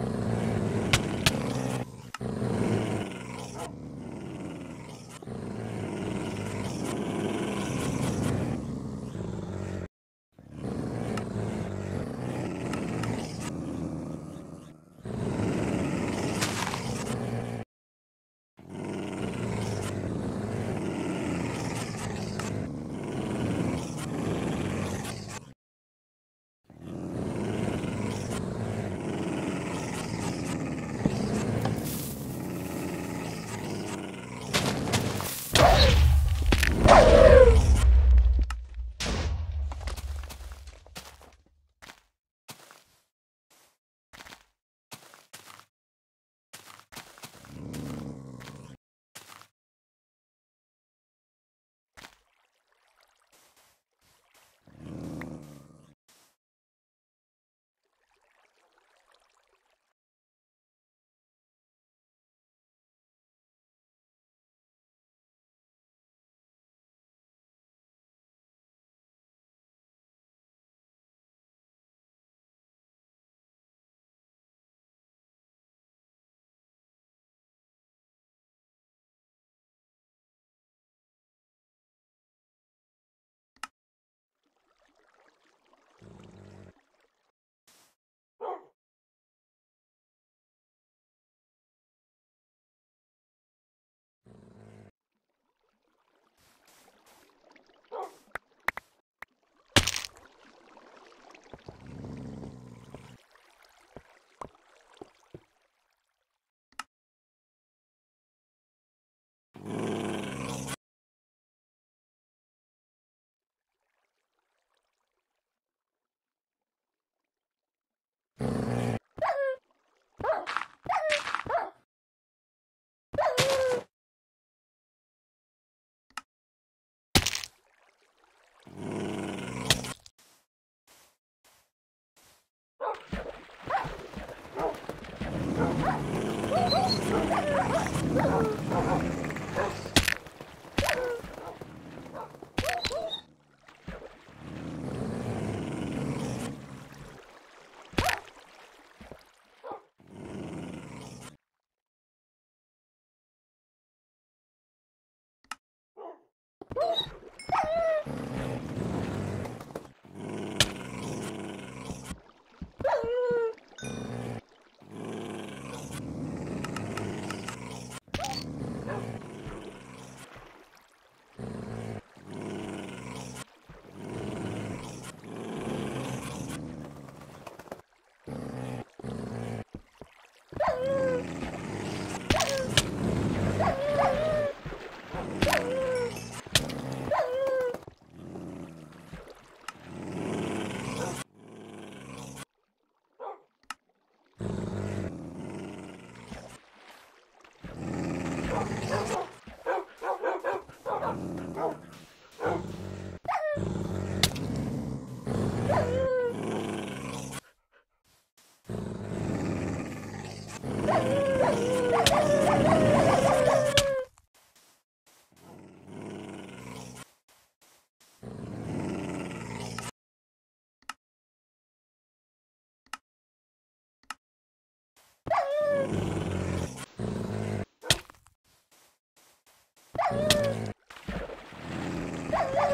Yeah. Woo! Yes, yes.